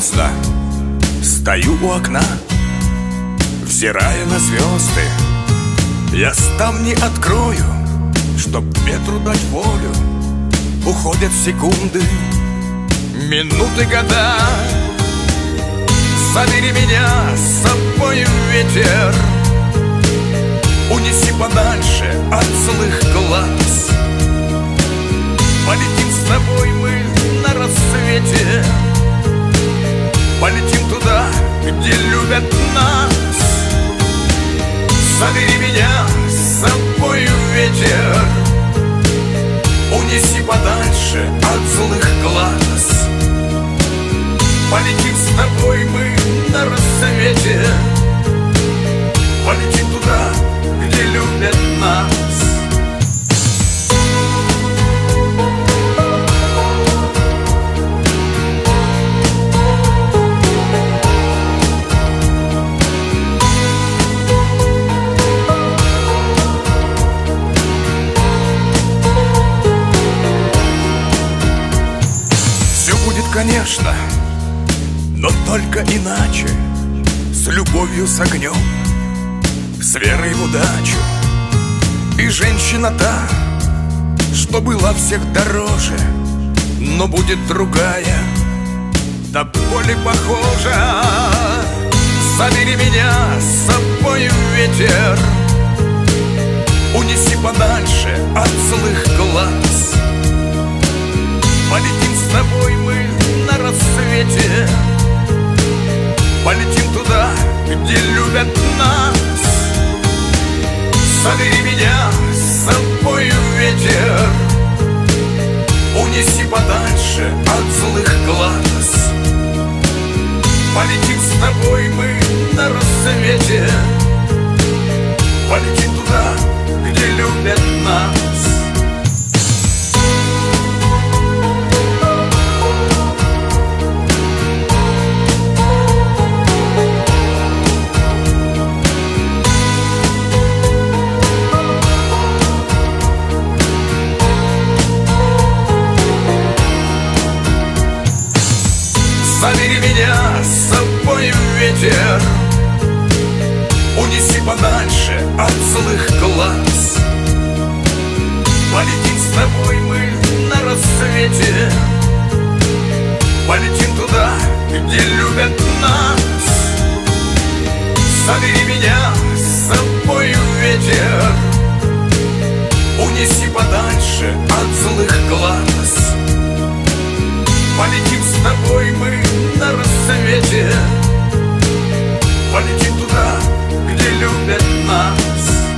поздно Стою у окна, взирая на звезды. Я стам не открою, чтоб ветру дать волю. Уходят секунды, минуты, года. Забери меня с собой в ветер. Унеси подальше от злых глаз. Полетим с тобой мы на рассвете Полетим туда, где любят нас. Забери меня с собой ветер. Унеси подальше от злых глаз. Полетим с тобой мы на рассвете. Полетим туда, где любят нас конечно, но только иначе С любовью с огнем, с верой в удачу. И женщина та, что была всех дороже Но будет другая, да более похожа. Забери меня с собой в ветер Унеси подальше от злых глаз. Полетим с тобой мы на рассвете. Полетим туда, где любят нас. Забери меня с собой ветер. Унеси подальше от злых глаз. Полетим с тобой мы на рассвете. Полетим туда, где любят нас меня с собой ветер. Унеси подальше от злых глаз. Полетим с тобой мы на рассвете. Полетим туда, где любят нас. Забери меня с собой ветер. Унеси подальше от злых глаз Полетим с тобой мы на рассвете. Полетим туда, где любят нас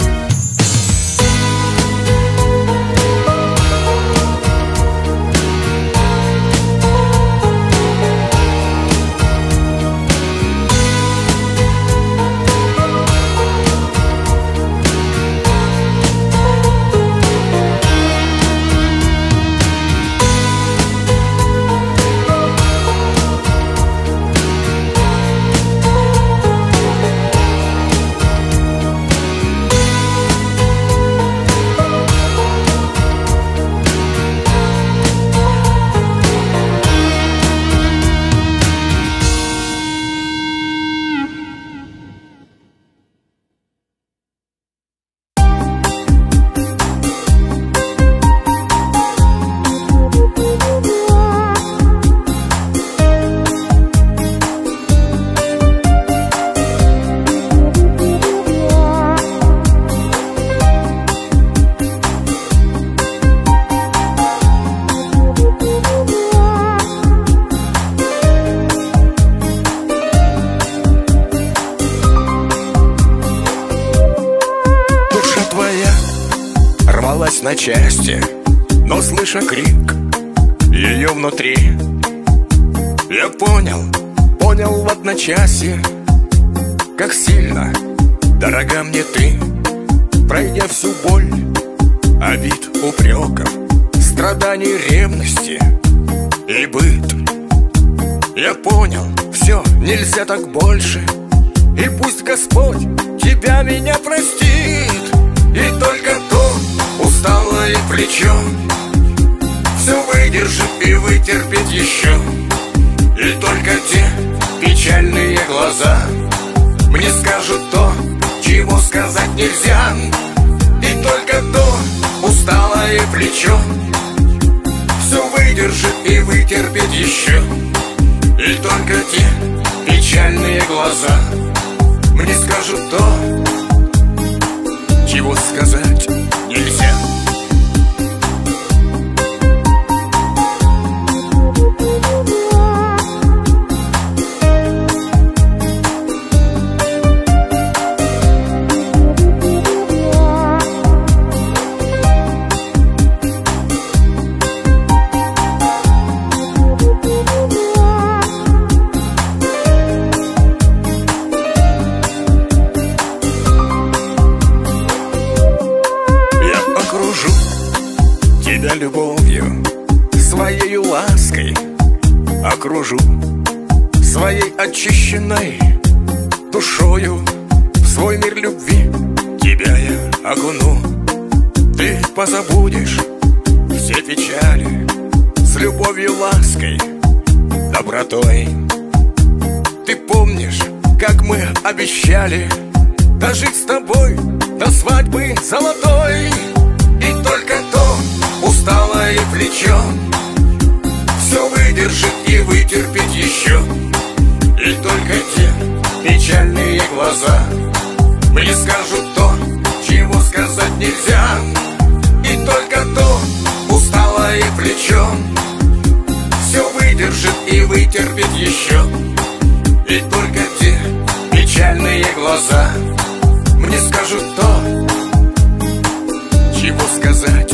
окружу, своей очищенной душою в свой мир любви тебя я окуну. Ты позабудешь все печали с любовью, лаской, добротой. Ты помнишь, как мы обещали Дожить с тобой до свадьбы золотой И только то усталое плечо Все выдержит и вытерпеть еще. И только те печальные глаза Мне скажут то, чего сказать нельзя. И только то усталое плечо Все выдержит и вытерпит еще. И только те печальные глаза Мне скажут то, чего сказать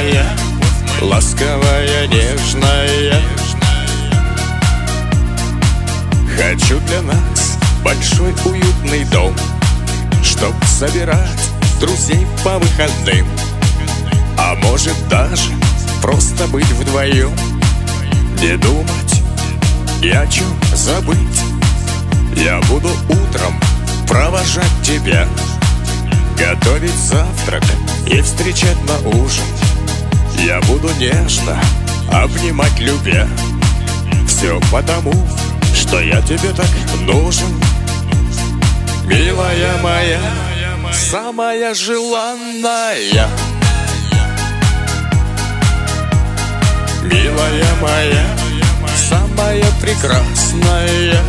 моя, ласковая, нежная. Хочу для нас большой уютный дом Чтоб собирать друзей по выходным. А может даже просто быть вдвоем. Не думать и о чем забыть. Я буду утром провожать тебя. Готовить завтрак и встречать на ужин. Я буду нежно обнимать любя Все потому, что я тебе так нужен. Милая моя, самая желанная. Милая моя, самая прекрасная.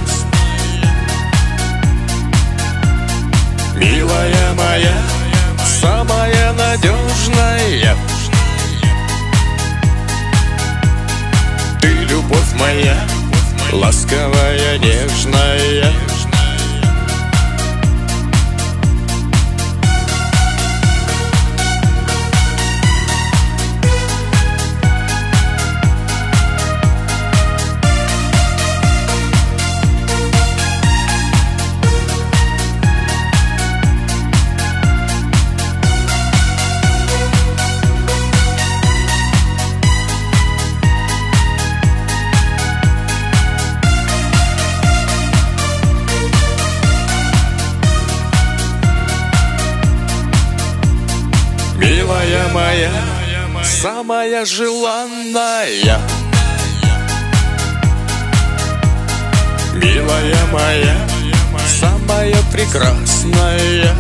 Милая моя, самая надежная моя, ласковая, нежная. моя желанная. Милая моя, самая прекрасная.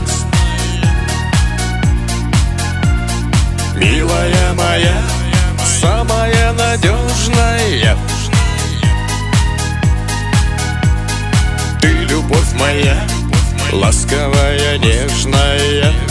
Милая моя, самая надежная. Ты любовь моя, ласковая, нежная.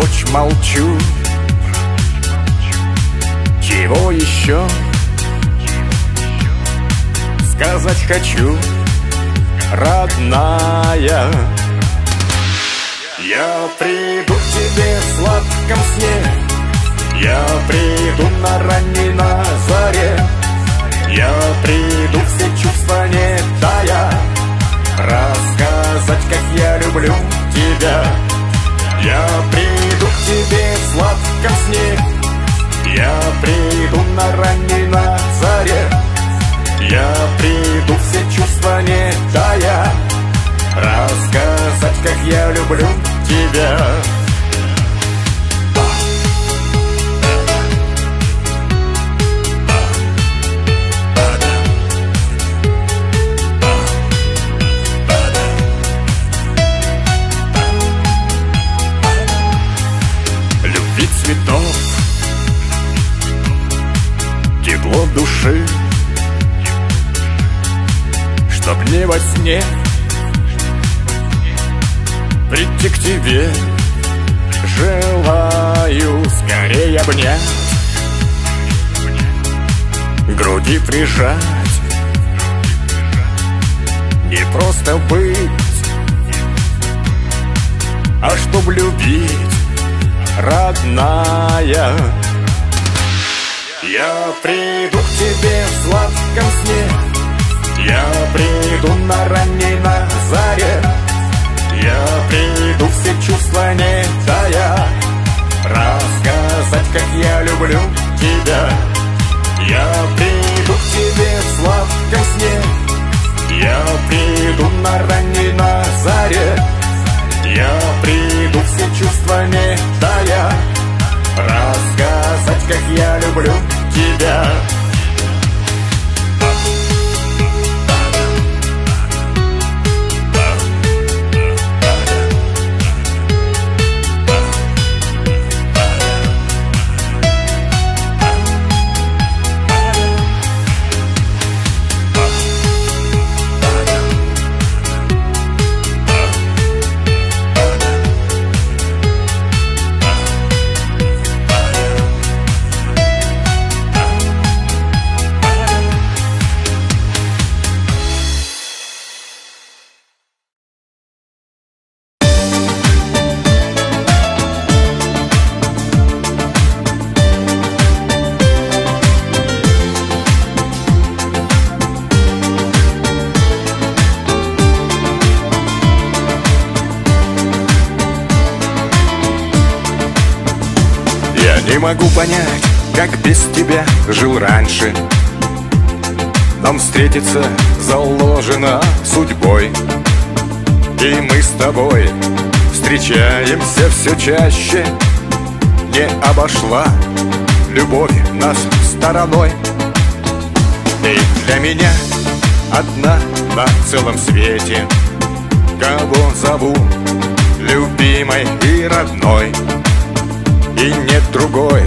Ночь молчу. Чего еще? Сказать хочу Родная. Я приду к тебе в сладком сне. Я приду на ранней на заре. Я приду все чувства не тая. Рассказать, как я люблю тебя Я приду к тебе в сладком сне. Я приду на ранней на заре. Я приду все чувства не тая. Рассказать, как я люблю тебя во сне. Прийти к тебе Желаю скорее обнять Груди прижать. Не просто быть А чтоб любить родная. Я приду к тебе в сладком сне Я приду на ранней на заре. Я приду все чувства не тая. Рассказать, как я люблю тебя. Я приду к тебе в сладком сне. Я приду на ранней на заре. Я приду все чувства не тая. Рассказать, как я люблю тебя как без тебя жил раньше. Нам встретиться заложено судьбой. И мы с тобой встречаемся все чаще. Не обошла любовь нас стороной. Ты для меня одна на целом свете. Кого зову любимой и родной? И нет другой,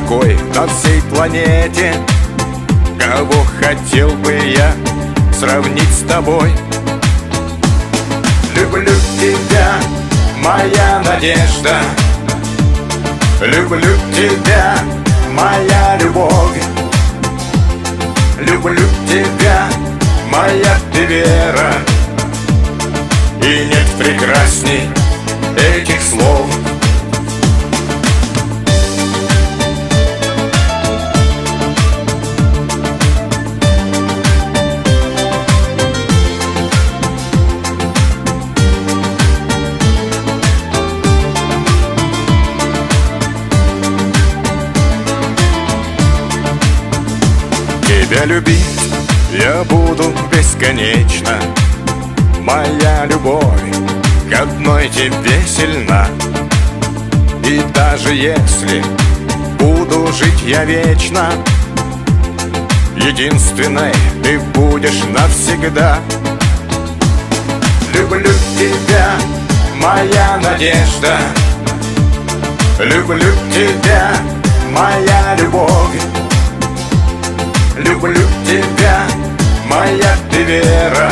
такой на всей планете Кого хотел бы я сравнить с тобой. Люблю тебя, моя надежда. Люблю тебя, моя любовь. Люблю тебя, моя ты вера И нет прекрасней этих слов Тебя любить я буду бесконечно. Моя любовь к одной тебе сильна. И даже если буду жить я вечно Единственной ты будешь навсегда. Люблю тебя, моя надежда. Люблю тебя, моя любовь люблю тебя, моя ты вера.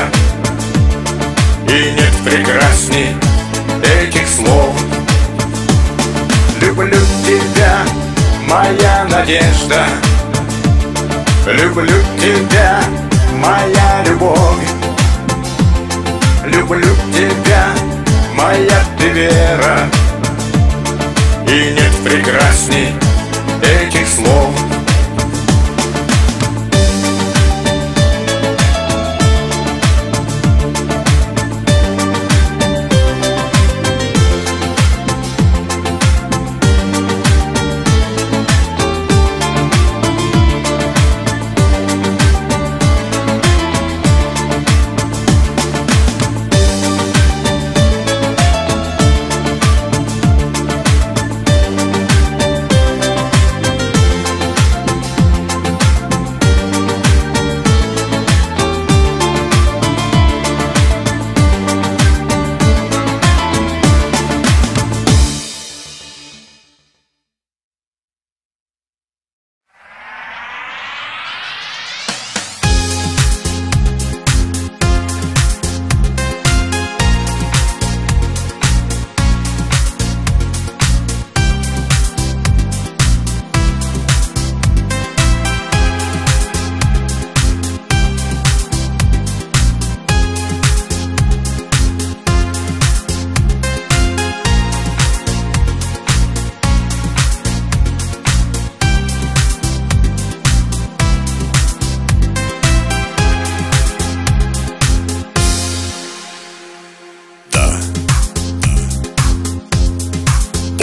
И нет прекрасней этих слов. Люблю тебя, моя надежда. Люблю тебя, моя любовь. Люблю тебя, моя ты вера. И нет прекрасней этих слов.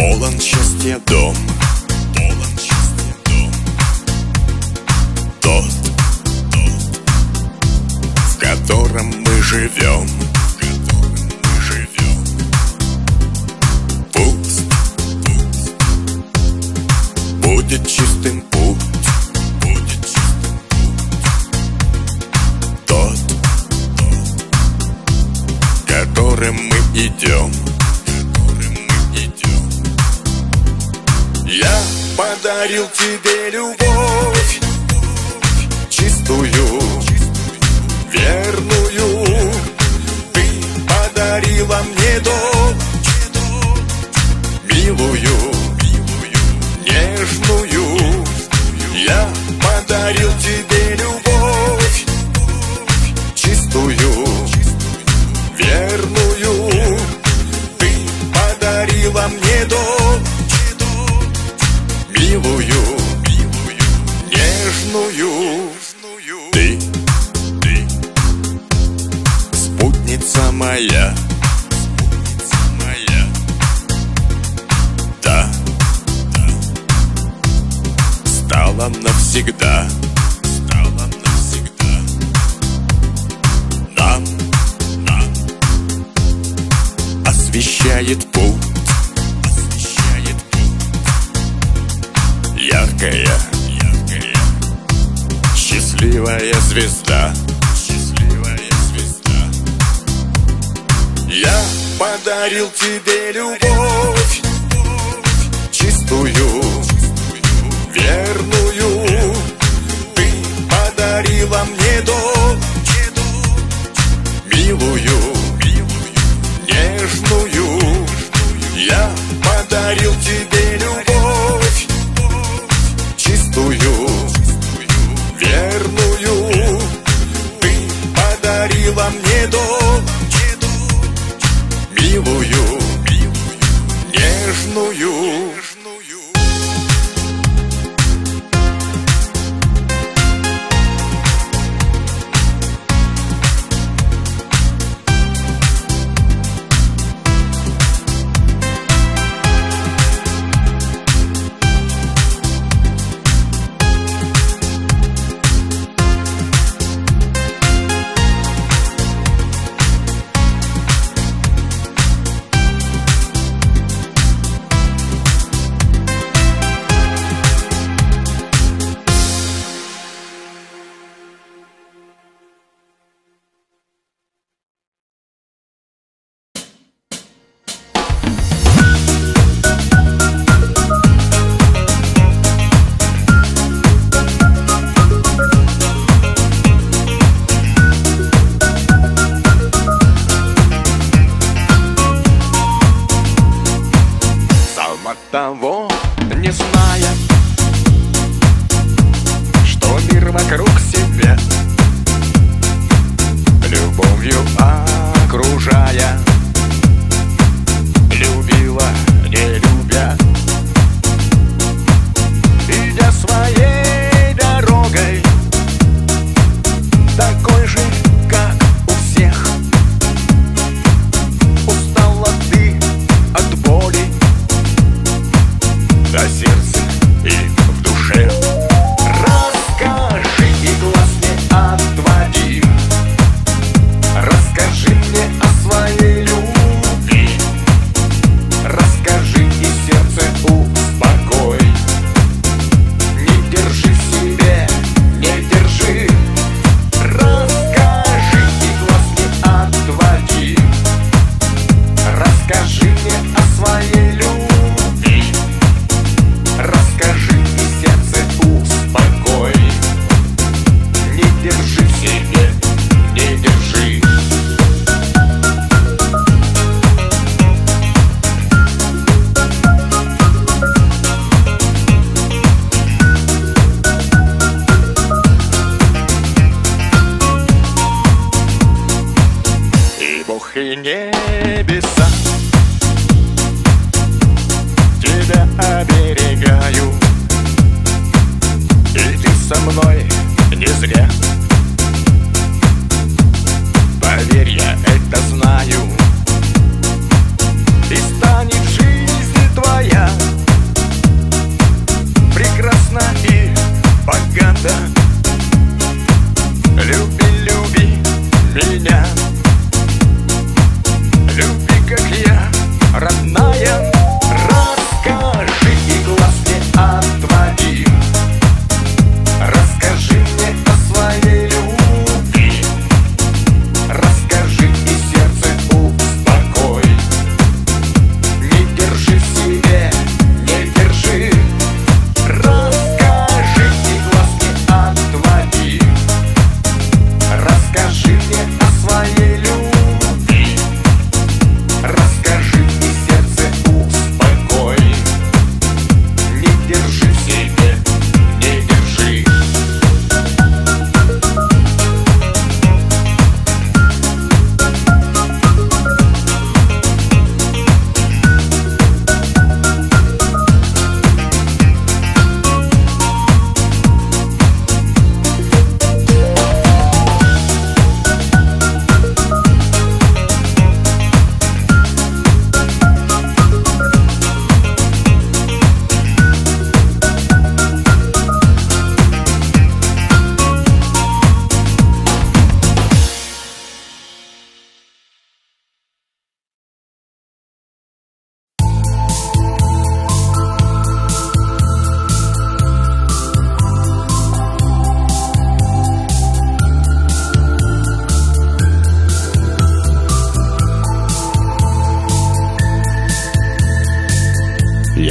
Полон счастья дом, полон счастья дом. Тот, тот, в котором мы живем. pariu, que delírio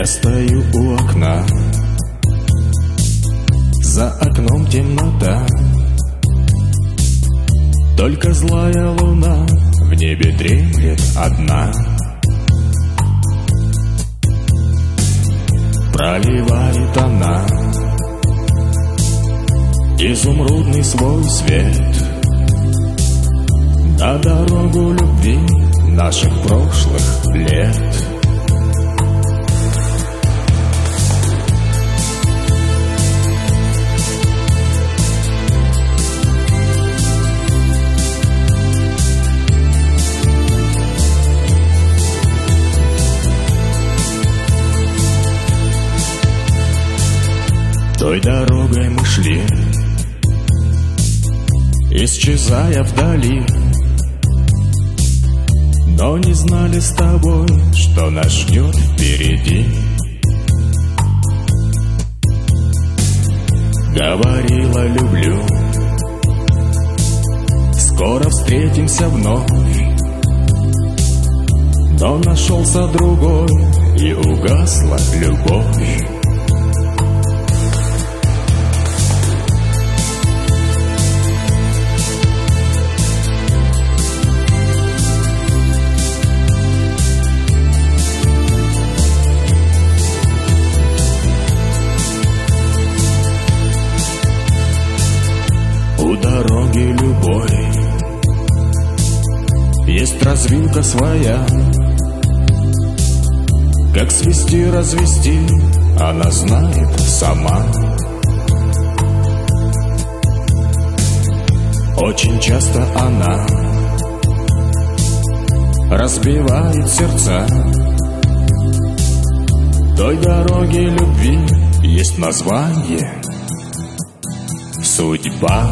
Я стою у окна. За окном темнота. Только злая луна В небе дремлет одна. Проливает она Изумрудный свой свет На дорогу любви наших прошлых лет. Той дорогой мы шли, исчезая вдали, но не знали с тобой, что нас ждет впереди. Говорила «люблю», скоро встретимся вновь. Но нашелся другой, и угасла любовь. Дороги любой. Есть развилка своя. Как свести, развести Она знает сама. Очень часто она Разбивает сердца. Той дороги любви есть название Судьба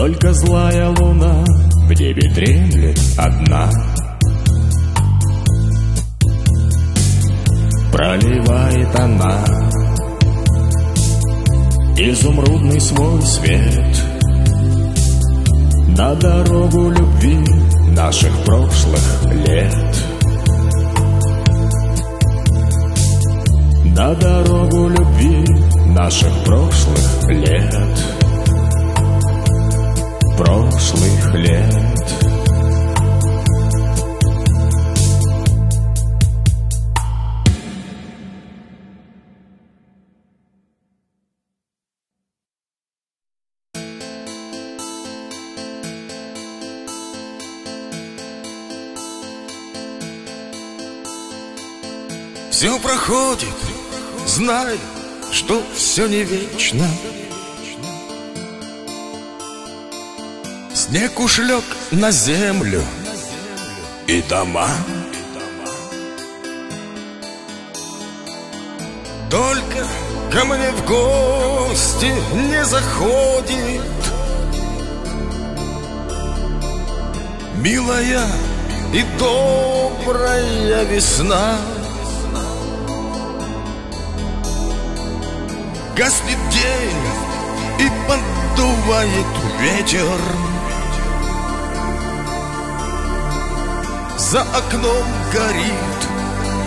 Только злая луна В небе дремлет одна. Проливает она Изумрудный свой свет На дорогу любви Наших прошлых лет. На дорогу любви наших прошлых лет Прошлых лет Все проходит, знай, что все не вечно. Снег уж лег на землю. И дома. Только ко мне в гости не заходит. Милая и добрая весна. Гаснет день и поддувает ветер За окном горит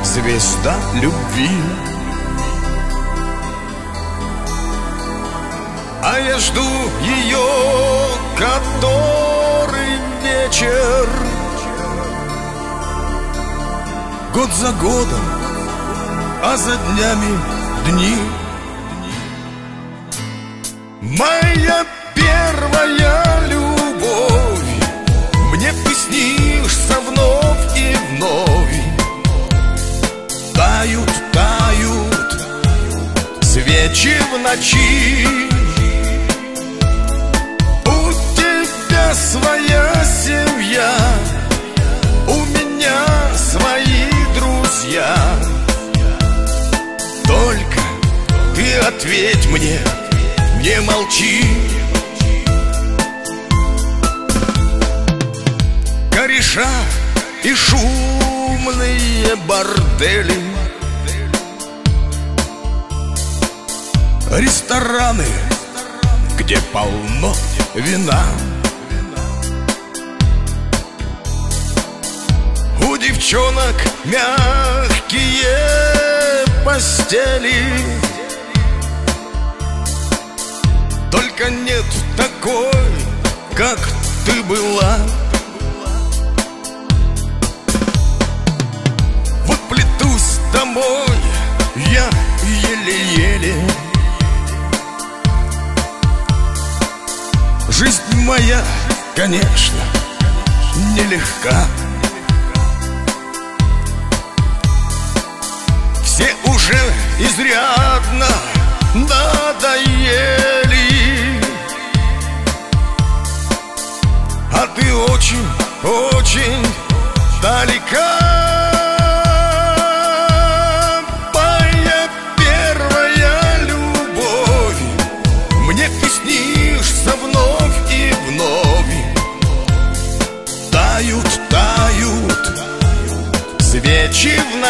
звезда любви. А я жду ее который вечер. Год за годом, а за днями дни. Моя первая любовь. Мне ты снишься вновь и вновь Тают, тают свечи ночи. У тебя своя семья У меня свои друзья. Только ты ответь мне не молчи. Кореша и шумные бордели. Рестораны, где полно вина. У девчонок мягкие постели. Только нет такой, как ты была домой я еле-еле. Жизнь моя, конечно, нелегка. Все уже изрядно надоели. А ты очень, очень далека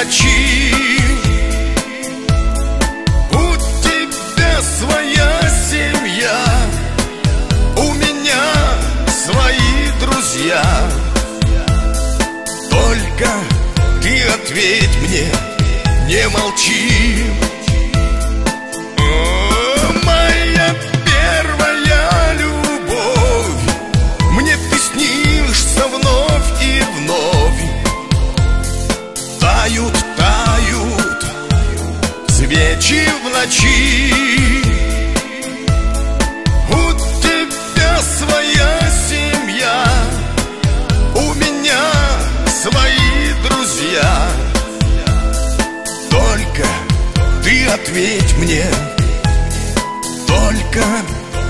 ночи У тебя своя семья У меня свои друзья. Только ты ответь мне, не молчи ночи У тебя своя семья У меня свои друзья. Только ты ответь мне. Только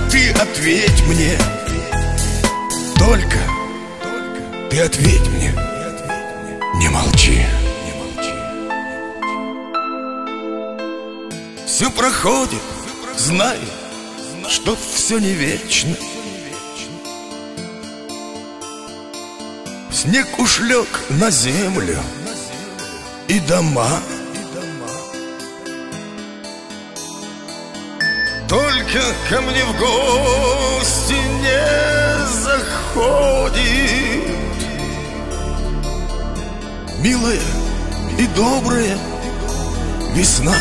ты ответь мне. Только ты ответь мне Все проходит, знай, что все не вечно. Снег уж лег на землю и дома. Только ко мне в гости не заходит. Милая и добрая весна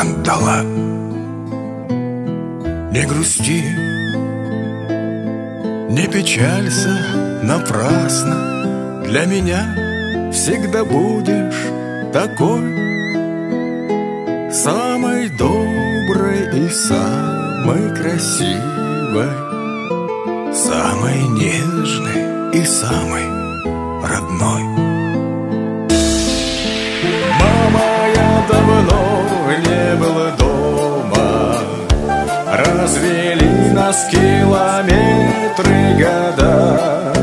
отдала. Не грусти, не печалься напрасно. Для меня всегда будешь такой Самой доброй и самой красивой Самой нежной и самой родной нас километры года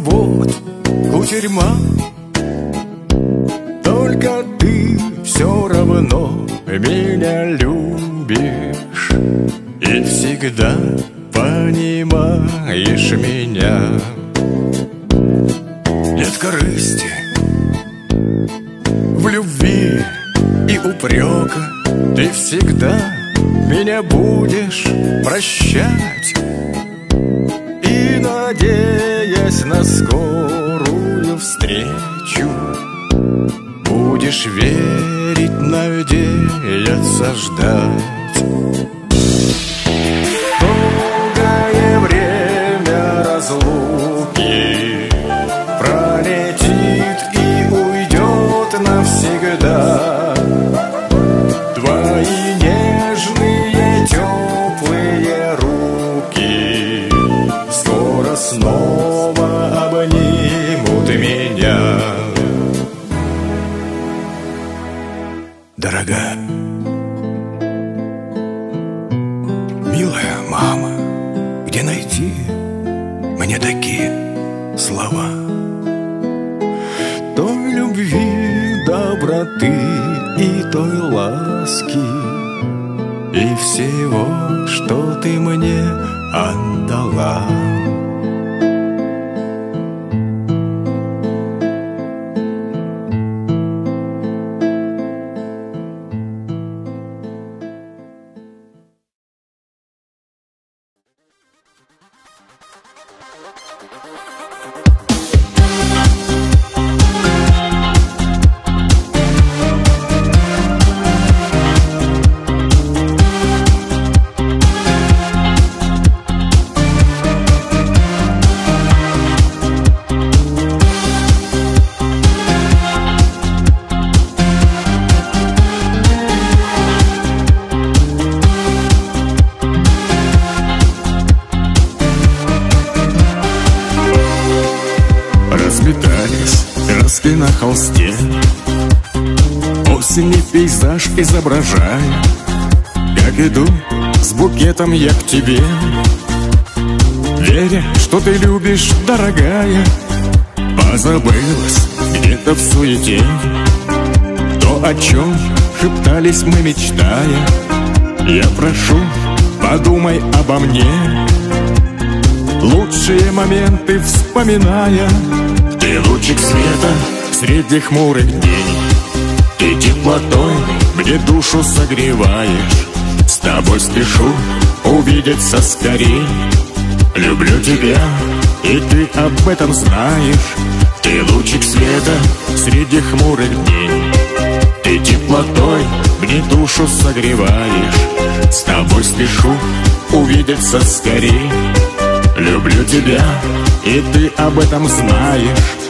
забот кутерьма краски на холсте. Осенний пейзаж изображаю Как иду с букетом я к тебе. Веря, что ты любишь, дорогая Позабылась где-то в суете. То, о чем шептались мы, мечтая Я прошу, подумай обо мне. Лучшие моменты вспоминая Ты лучик света среди хмурых дней Ты теплотой мне душу согреваешь. С тобой спешу увидеться скорей. Люблю тебя, и ты об этом знаешь. Ты лучик света среди хмурых дней. Ты теплотой мне душу согреваешь. С тобой спешу увидеться скорей. Люблю тебя, и ты об этом знаешь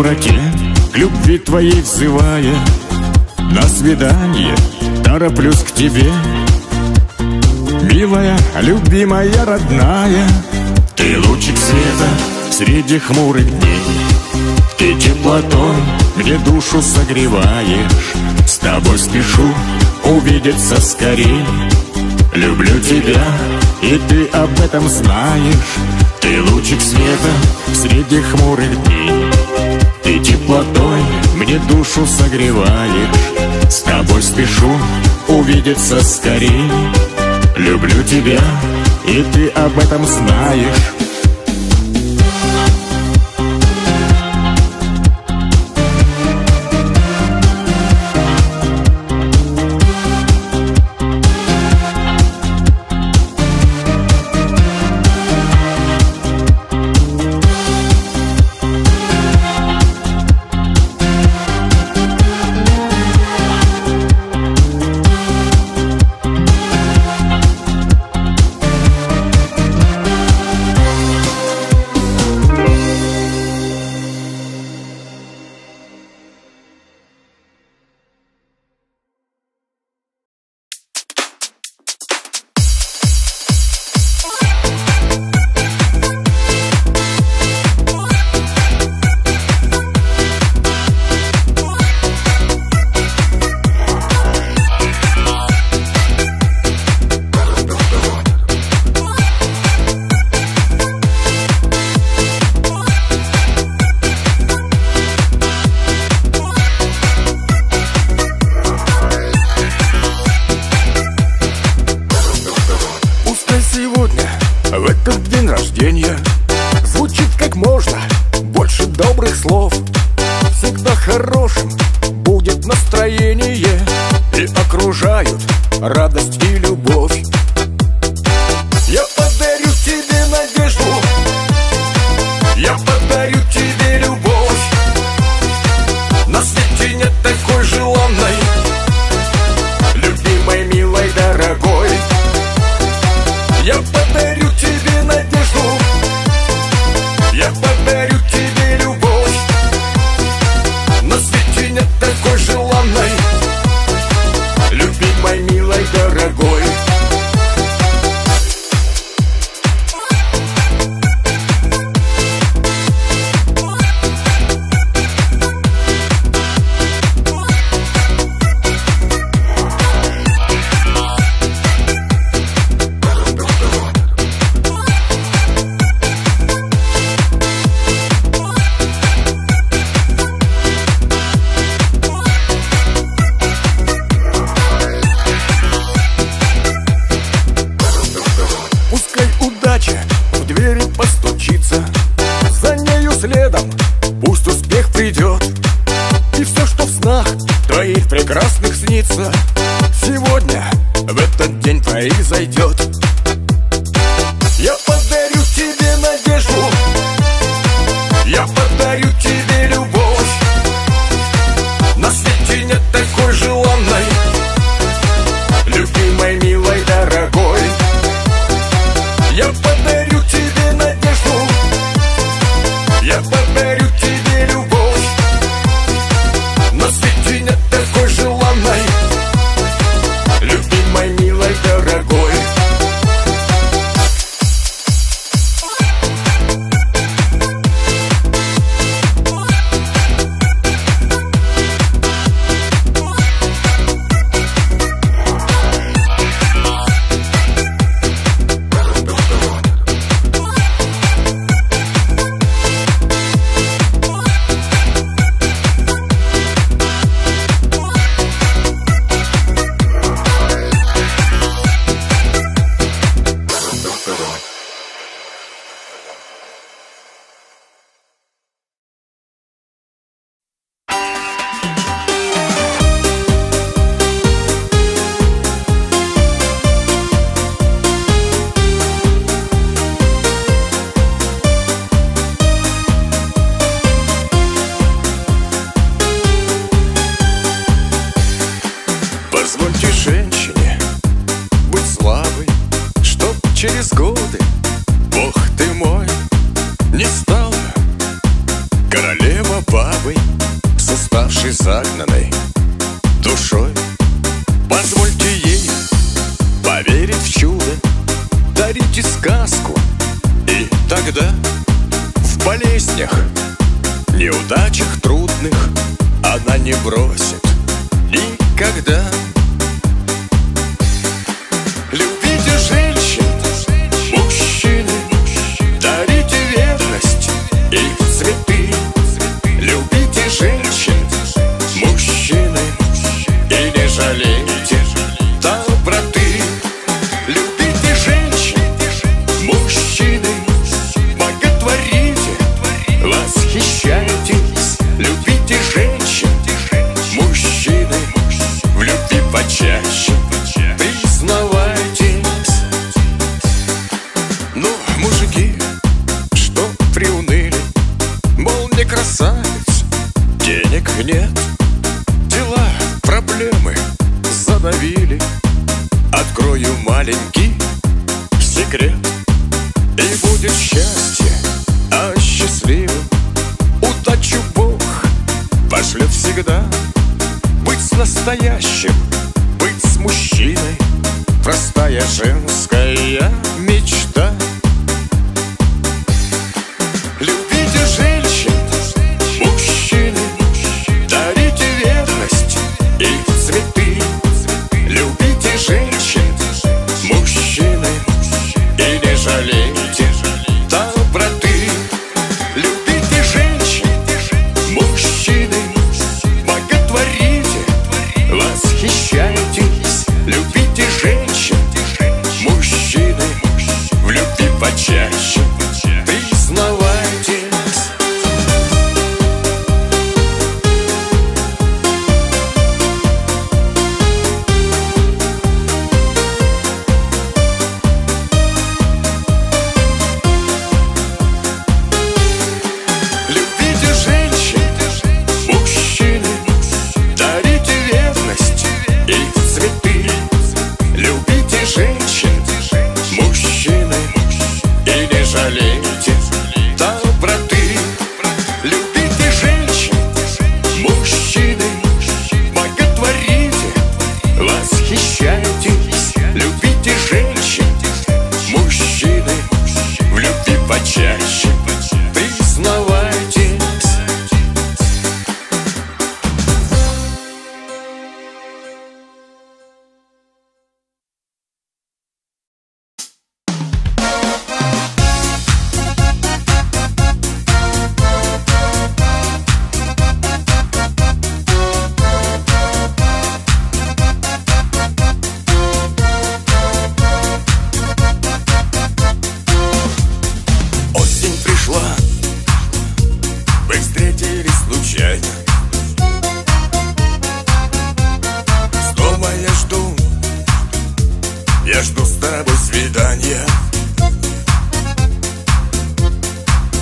доброте, к любви твоей взывая. На свидание тороплюсь к тебе. Милая, любимая, родная Ты лучик света среди хмурых дней. Ты теплотой мне душу согреваешь. С тобой спешу увидеться скорей. Люблю тебя, и ты об этом знаешь. Ты лучик света среди хмурых дней Ты теплотой мне душу согреваешь С тобой спешу увидеться скорей. Люблю тебя, и ты об этом знаешь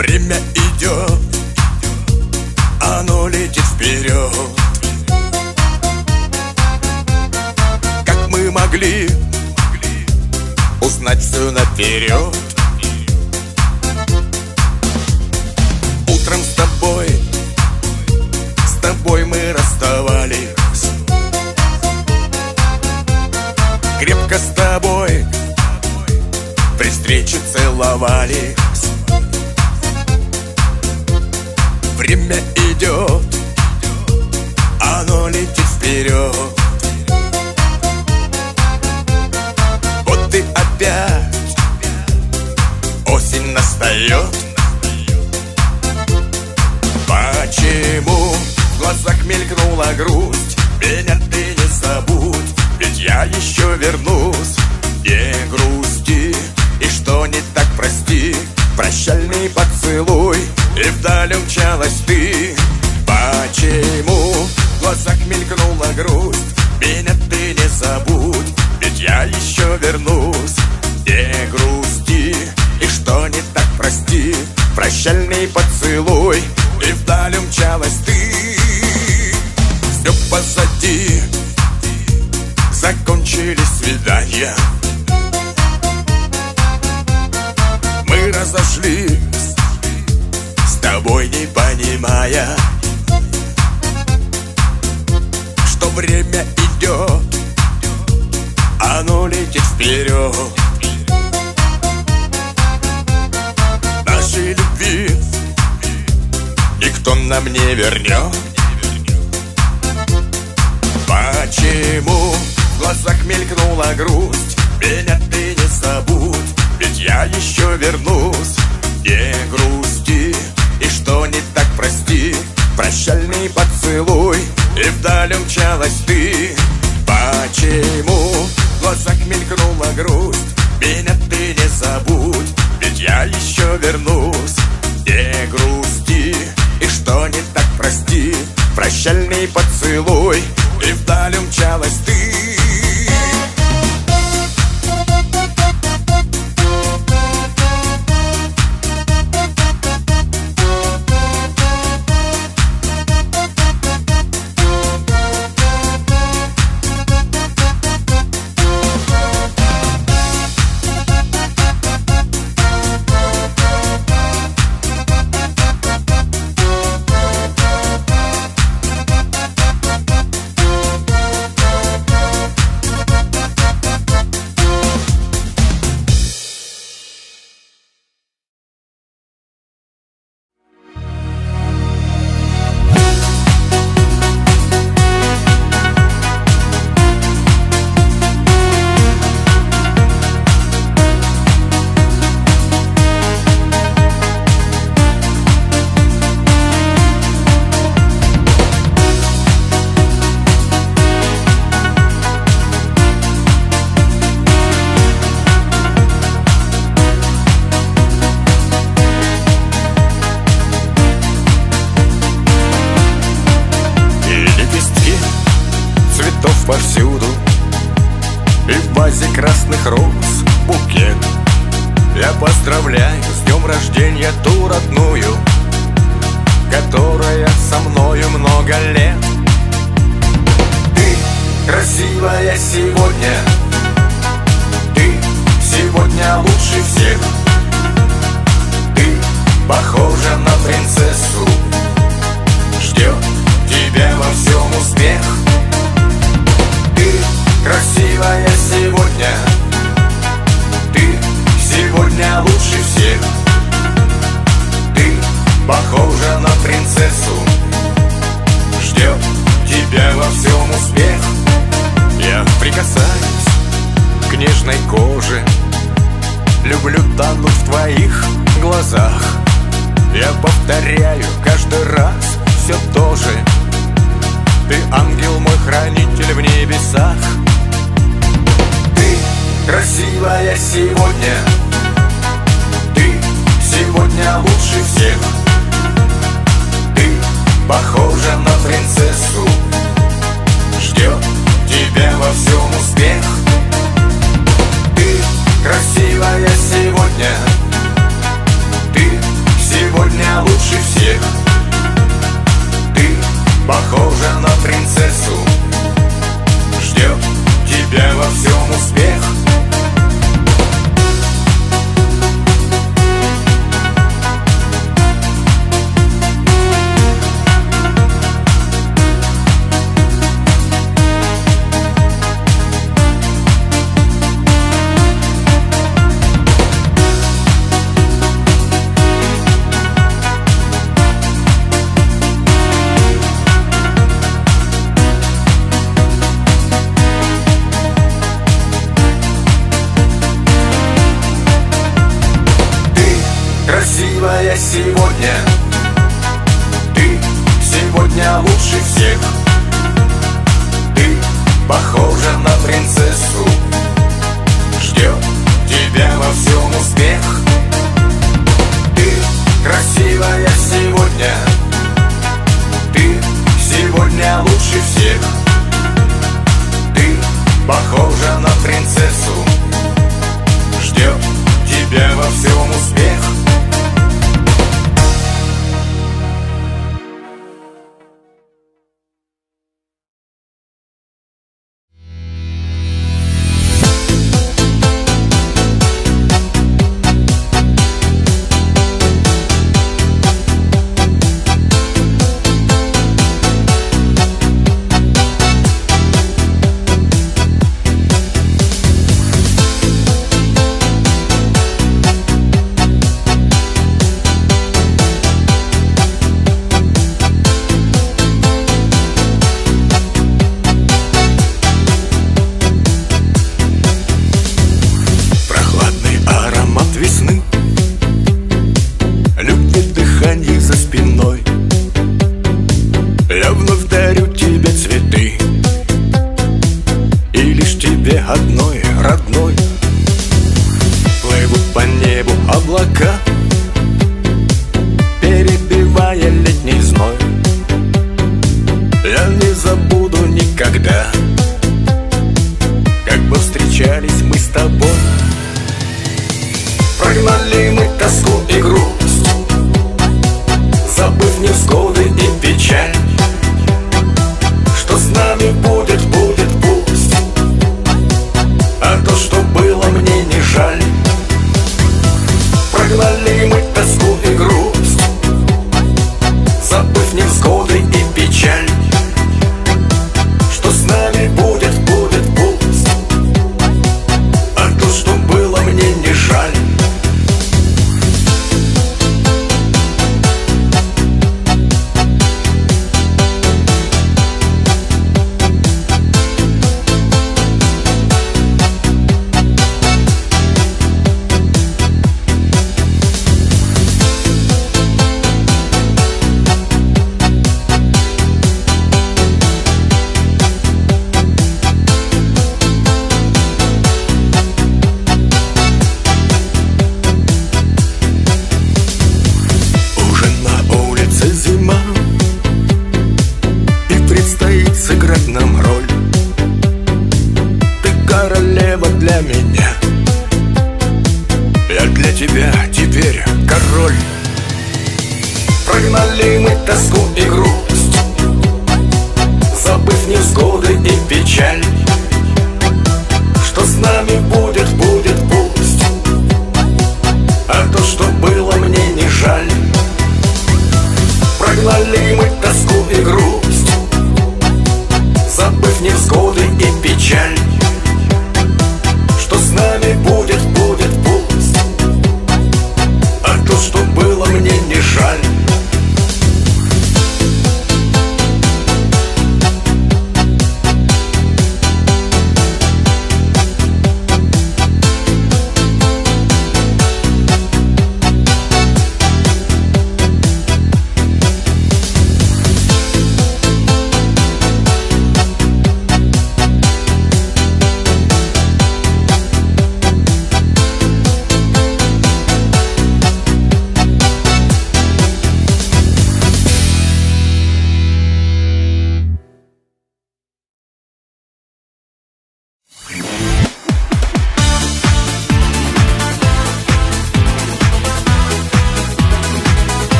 Время идет, оно летит вперед. Как мы могли узнать все наперед Утром с тобой, с тобой мы расставались. Крепко с тобой при встрече целовались.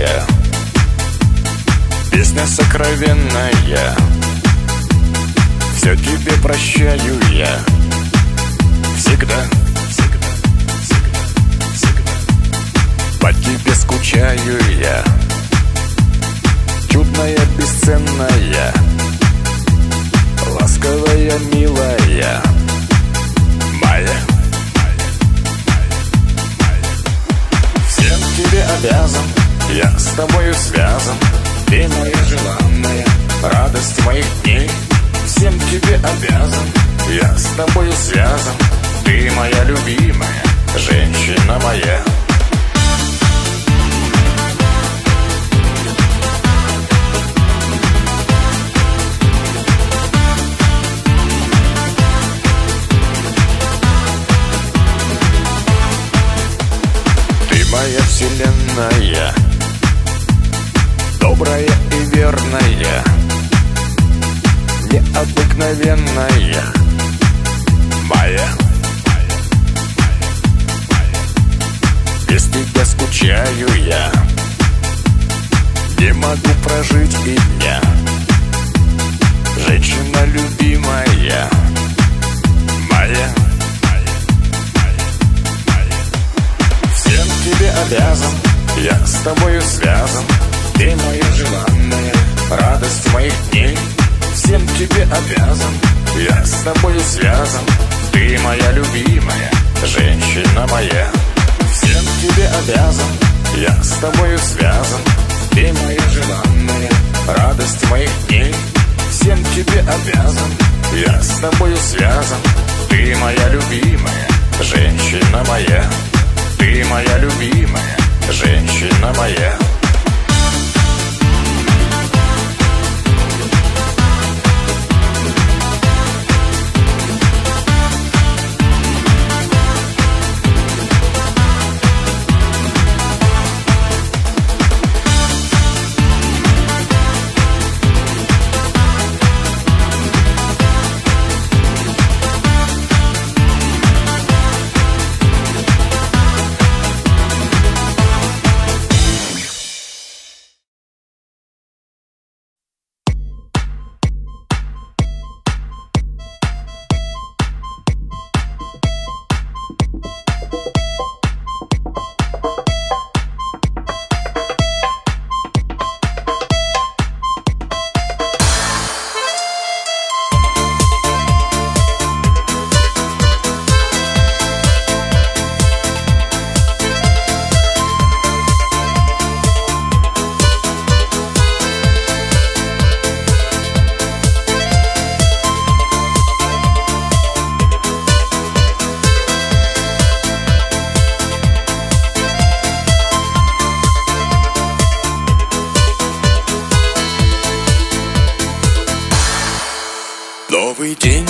сокровенная Песня сокровенная. Все тебе прощаю я. Всегда, всегда, всегда, всегда. По тебе скучаю я. Чудная, бесценная Ласковая, милая. Моя. Всем тебе обязан я с тобою связан, ты моя желанная Радость моих дней, всем тебе обязан. Я с тобою связан, ты моя любимая Женщина моя. Моя вселенная. Добрая и верная Необыкновенная Моя. Без тебя скучаю я. Не могу прожить и дня. Женщина любимая. Моя. Всем тебе обязан. Я с тобою связан Ты моя желанная Радость моих дней. Всем тебе обязан Я с тобою связан. Ты моя любимая Женщина моя. Всем тебе обязан Я с тобою связан. Ты моя желанная Радость моих дней. Всем тебе обязан Я с тобою связан. Ты моя любимая Женщина моя. Ты моя любимая Женщина моя Новый день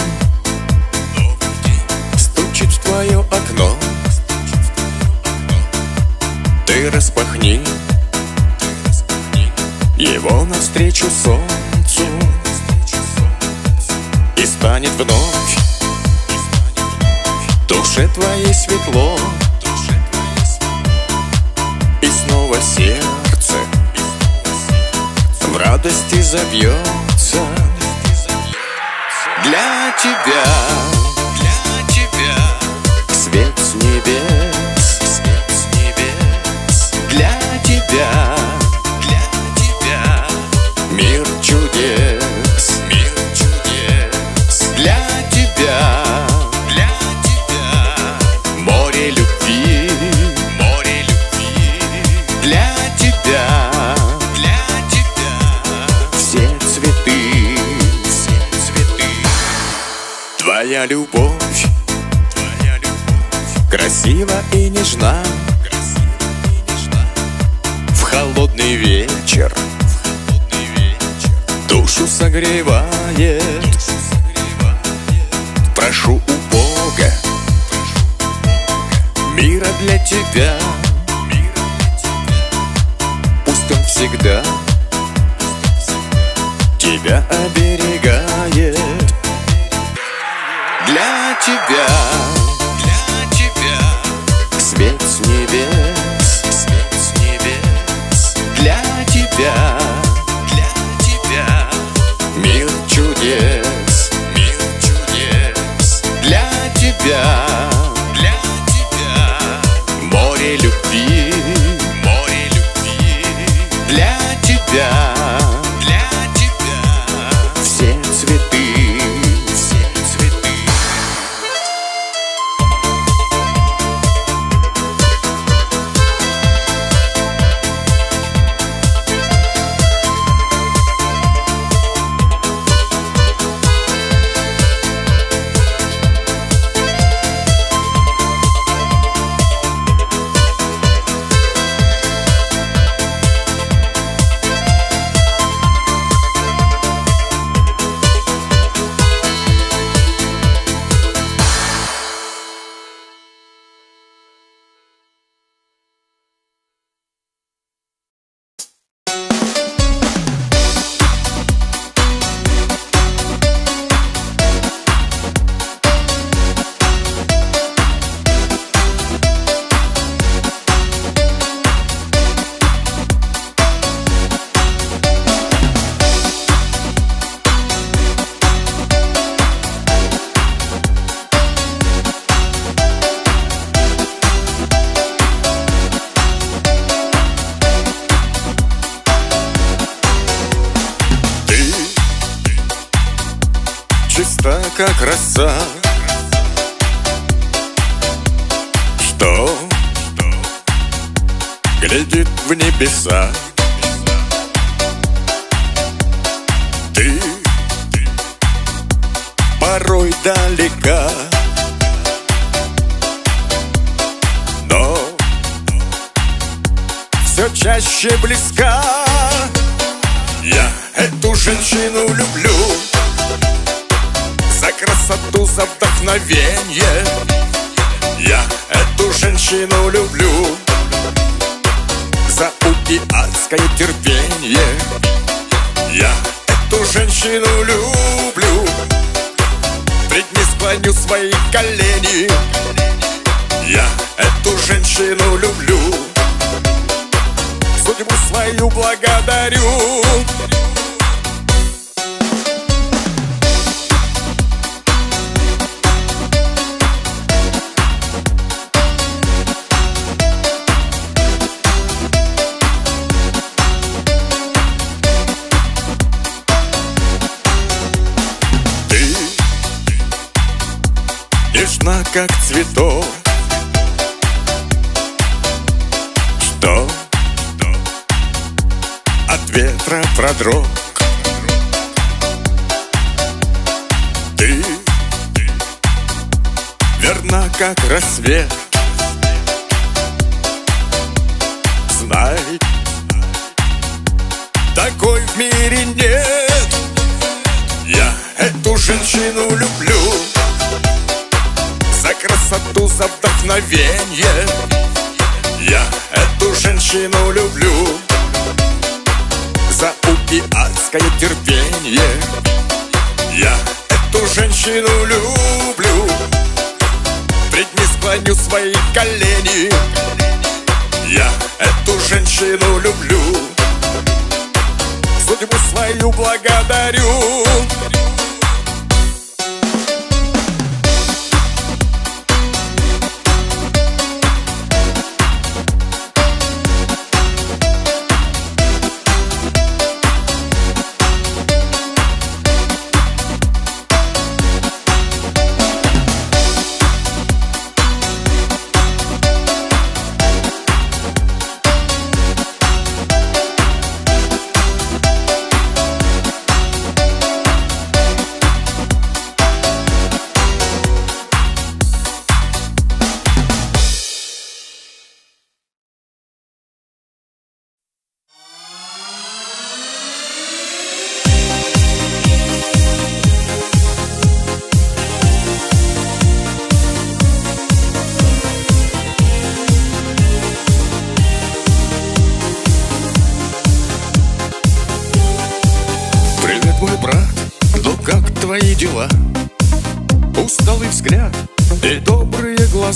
мечта, как роса Что? Глядит в небеса. Ты порой далека. Но все чаще близка. Я эту женщину люблю красоту, за вдохновение. Я эту женщину люблю. За упиатское терпение. Я эту женщину люблю. Пред не склоню свои колени. Я эту женщину люблю. Судьбу свою благодарю нежна, как цветок. Что? От ветра продрог. Ты верна, как рассвет. Знай, такой в мире нет. Я эту женщину люблю за вдохновение. Я эту женщину люблю За упиатское терпение. Я эту женщину люблю Пред не склоню свои колени. Я эту женщину люблю Судьбу свою благодарю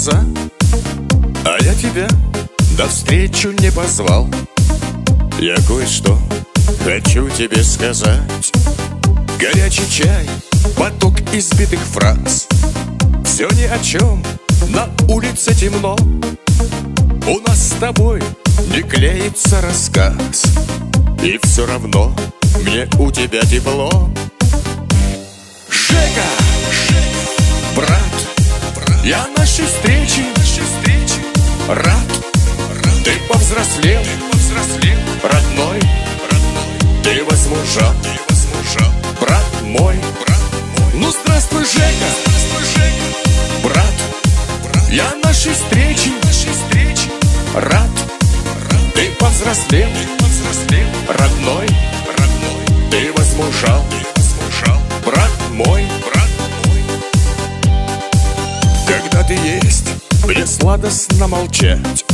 глаза. А я тебя до встречу не позвал. Я кое-что хочу тебе сказать. Горячий чай, поток избитых фраз. Все ни о чем, на улице темно. У нас с тобой не клеится рассказ. И все равно мне у тебя тепло. Жека, я нашей встречи. Рад. Ты повзрослел, родной, ты возмужал. Брат мой, ну здравствуй, Жека, брат, я нашей встречи. Рад. Ты повзрослел, родной, ты возмужал. Брат ты есть, мне сладостно молчать.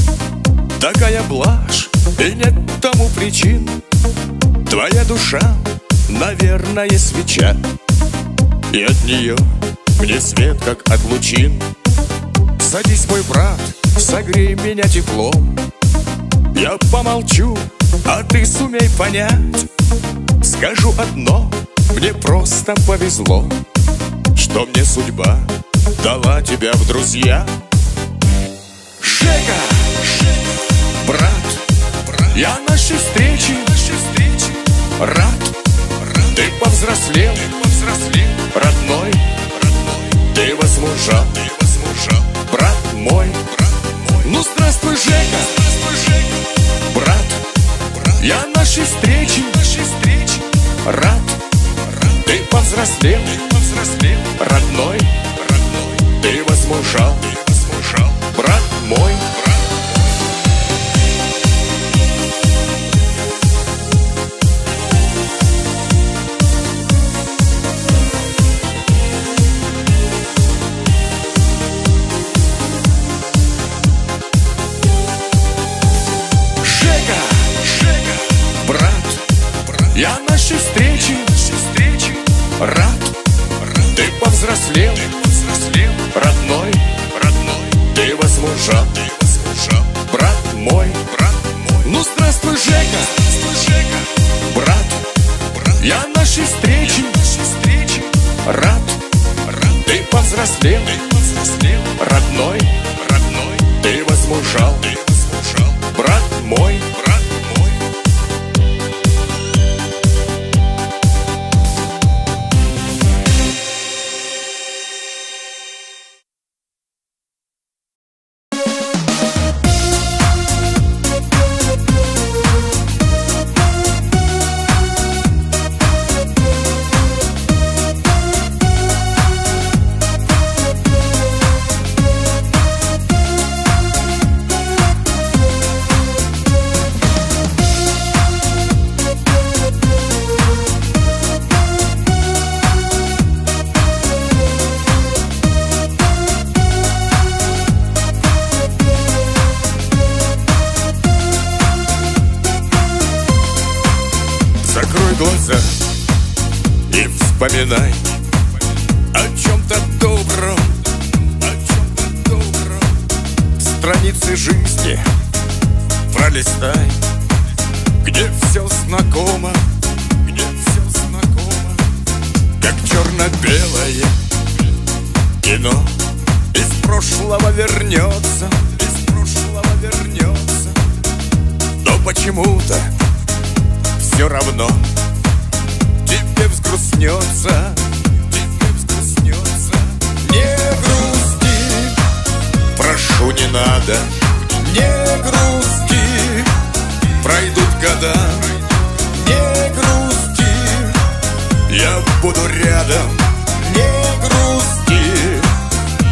Такая блажь, и нет тому причин. Твоя душа, наверное, свеча. И от нее мне свет, как от лучин. Садись, мой брат, согрей меня теплом. Я помолчу, а ты сумей понять. Скажу одно, мне просто повезло Что мне судьба дала тебя в друзья. Жека, брат, я нашей встречи рад. Ты повзрослел, родной, возмужал, ты возмужал, брат мой. Брат мой. Ну здравствуй, Жека, Здравствуй, Жека, брат. Брат, Я нашей встречи нашей встречи, рад. Рад, Ты повзрослел, ты повзрослел, родной родной, Ты возмужал, ты возмужал, брат мой Я нашей встречи нашей встречи, рад. Рад, Ты повзрослел, ты родной родной, Ты возмужал, ты возмужал, брат мой брат мой. Ну здравствуй, Жека, Здравствуй, Жека, брат брат, Я нашей встречи нашей встречи, рад. Рад, Ты повзрослел, ты повзрослел, родной родной, Ты возмужал, ты возмужал, брат мой брат мой. И вспоминай О чем-то добром, о чем-то добром, Страницы жизни пролистай Где все знакомо, где все знакомо, как черно-белое кино Из прошлого вернется, из прошлого вернется, но почему-то все равно взгрустнется, не грусти. Прошу, не надо, не грусти. Пройдут года, не грусти. Я буду рядом, не грусти.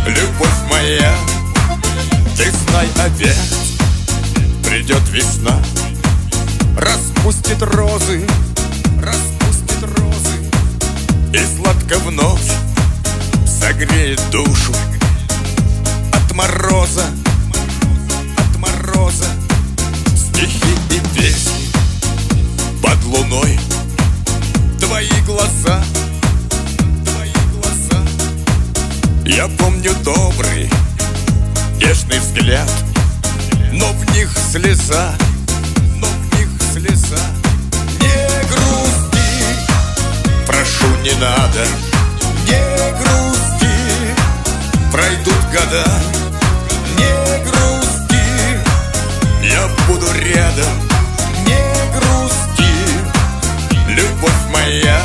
Любовь моя, ты знай опять Придет весна, Распустит розы, И сладко вновь согреет душу От мороза, от мороза. Стихи и песни под луной. Твои глаза, твои глаза. Я помню добрый, нежный взгляд Но в них слеза, надо. Не грусти, пройдут года. Не грусти, я буду рядом. Не грусти, любовь моя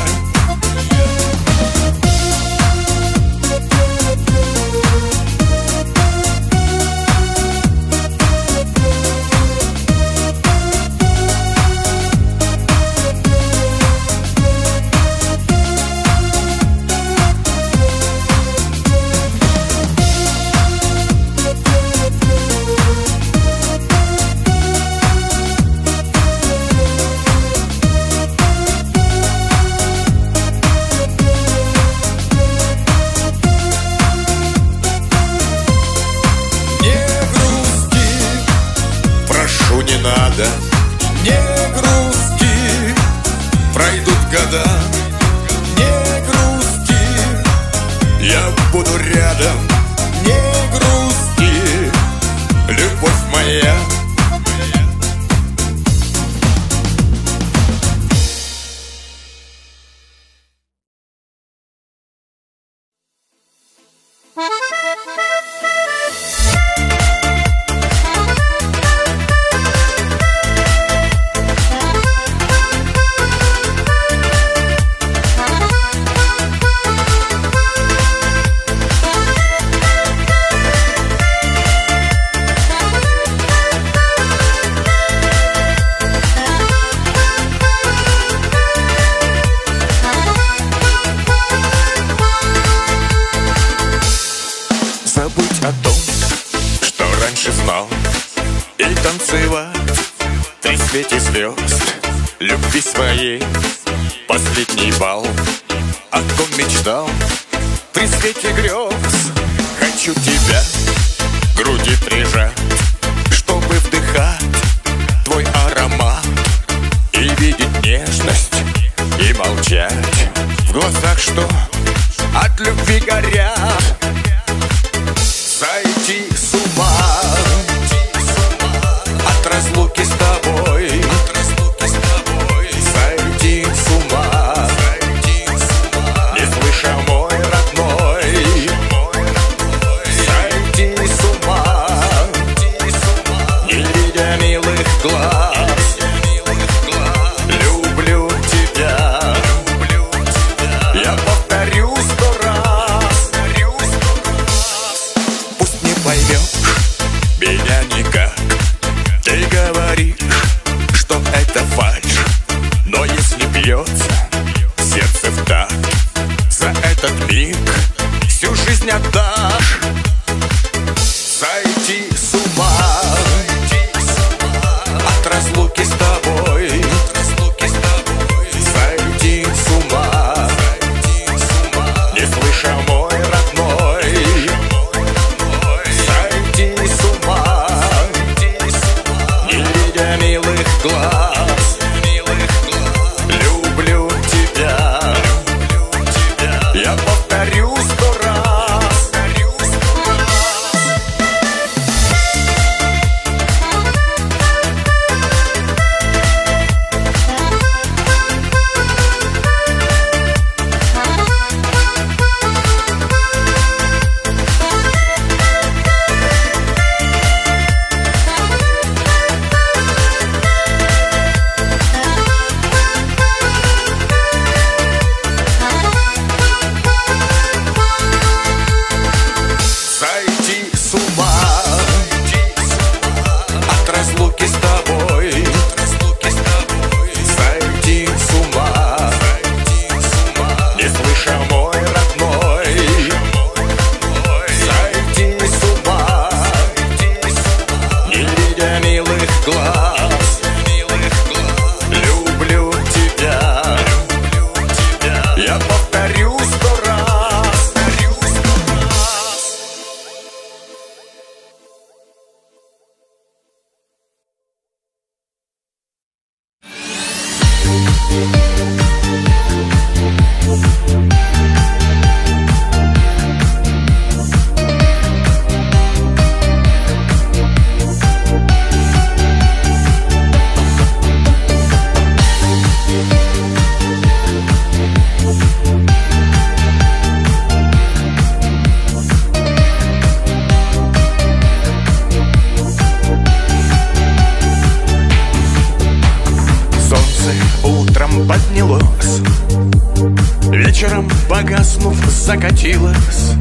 вечером, погаснув, закатилась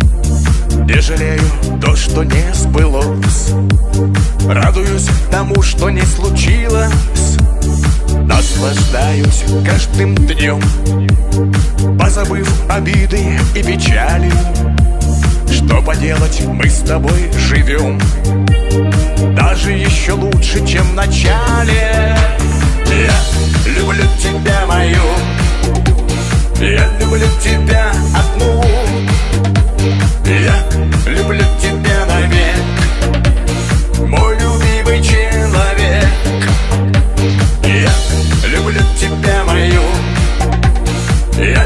Не жалею то, что не сбылось. Радуюсь тому, что не случилось. Наслаждаюсь каждым днем Позабыв обиды и печали. Что поделать, мы с тобой живем. Даже еще лучше, чем в начале. Я люблю тебя, мою. Я люблю тебя одну. Я люблю тебя навек. Мой любимый человек. Я люблю тебя мою. Я